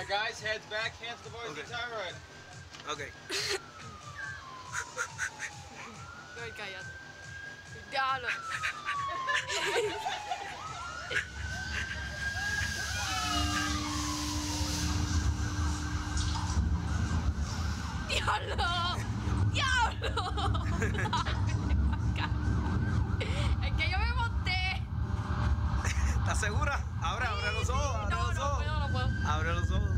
Uh, guys, heads back, hands to the boys, Okay. guitar right. Ok. Ay, cállate. Diablo. Diablo. Diablo. Es que yo me monté. ¿Estás segura? Abre, abre los ojos, abre No, los no ojos. no Abre los ojos.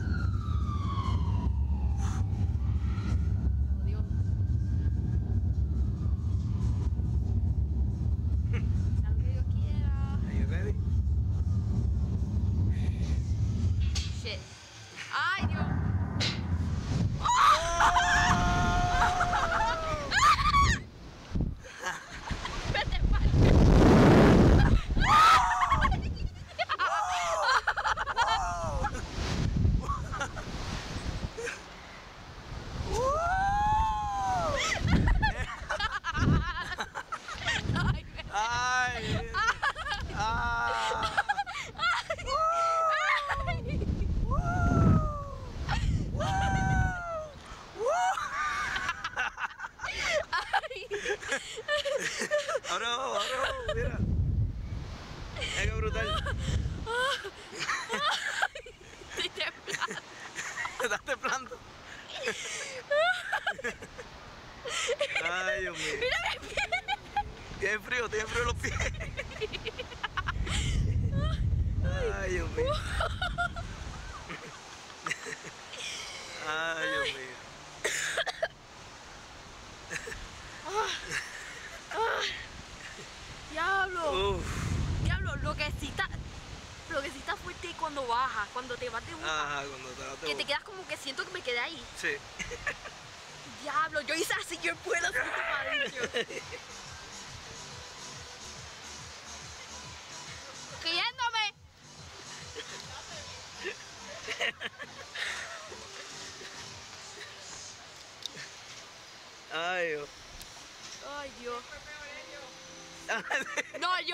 Dios. Salve que Dios quiera. Are you ready? Shit. Ay, Dios. Vete pa'l- Ay, me- Ay. Ah. Abre los ojos, abre los ojos, mira. Mira qué brutal. Estoy temblando. Estás temblando. Ay, Dios mío. Tiene frío, tiene frío los pies. Ay, Dios mío. Ay, Dios mío. Diablo. Uf. Diablo, lo que sí está. Lo que sí está fuerte es cuando bajas, cuando te vas de una. Ajá, cuando te vas Que te quedas como que siento que me quedé ahí. Sí. Diablo, yo hice así, yo puedo hacer adentro. Riéndome. Ay, Dios. Ay, Dios. No, yo.